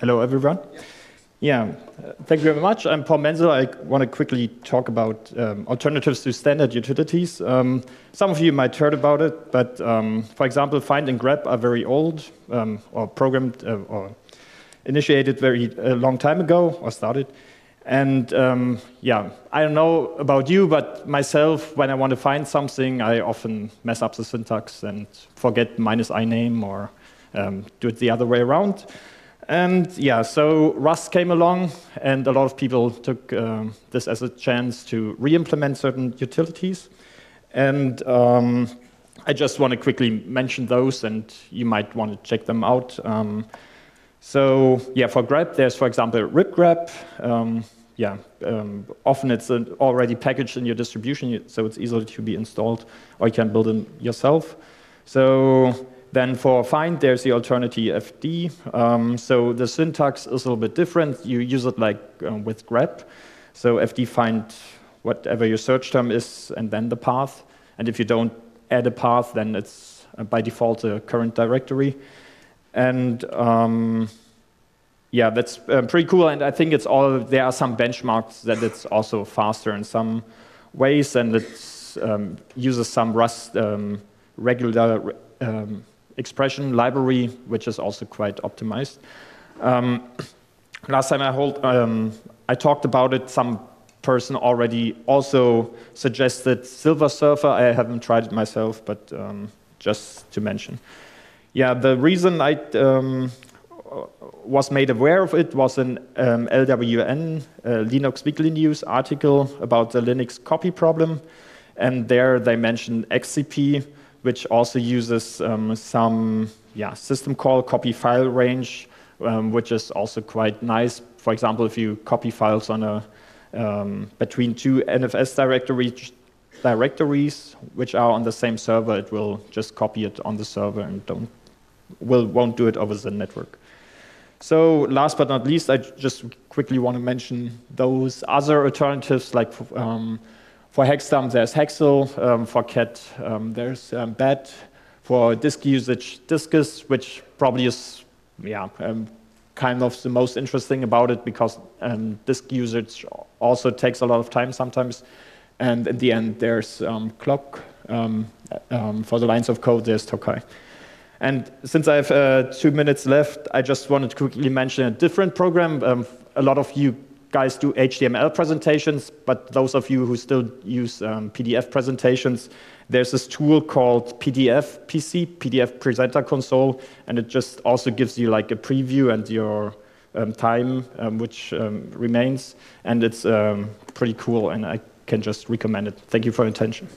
Hello, everyone. Yeah, uh, thank you very much. I'm Paul Menzel. I want to quickly talk about um, alternatives to standard utilities. Um, some of you might heard about it, but um, for example, find and grep are very old um, or programmed uh, or initiated very a long time ago or started. And um, yeah, I don't know about you, but myself, when I want to find something, I often mess up the syntax and forget minus i name or um, do it the other way around. And yeah, so Rust came along, and a lot of people took um, this as a chance to re-implement certain utilities. And um, I just want to quickly mention those, and you might want to check them out. Um, so yeah, for grep, there's for example ripgrep. Um, yeah, um, often it's already packaged in your distribution, so it's easily to be installed, or you can build it yourself. So then for find, there's the alternative fd. Um, so the syntax is a little bit different. You use it like um, with grep. So fd find whatever your search term is and then the path. And if you don't add a path, then it's uh, by default a current directory. And um, yeah, that's uh, pretty cool. And I think it's all, there are some benchmarks that it's also faster in some ways and it um, uses some Rust um, regular um, expression library, which is also quite optimized. Um, last time I, hold, um, I talked about it, some person already also suggested Silver Searcher. I haven't tried it myself, but um, just to mention. Yeah, the reason I um, was made aware of it was an um, LWN, uh, Linux Weekly News article about the Linux copy problem. And there they mentioned XCP, which also uses um, some yeah, system call copy file range, um, which is also quite nice. For example, if you copy files on a um, between two NFS directories, directories which are on the same server, it will just copy it on the server and don't will won't do it over the network. So last but not least, I just quickly want to mention those other alternatives like um, for Hexdump, there's hexyl. Um, for Cat, um, there's um, BAT. For disk usage, diskus, which probably is yeah, um, kind of the most interesting about it because um, disk usage also takes a lot of time sometimes. And in the end, there's um, cloc. for the lines of code, there's tokei. And since I have uh, two minutes left, I just wanted to quickly mention a different program. A lot of you guys do HTML presentations, but those of you who still use um, PDF presentations, there's this tool called PDF PC, PDF Presenter Console, and it just also gives you like a preview and your um, time um, which um, remains, and it's um, pretty cool, and I can just recommend it. Thank you for your attention.